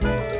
Bye.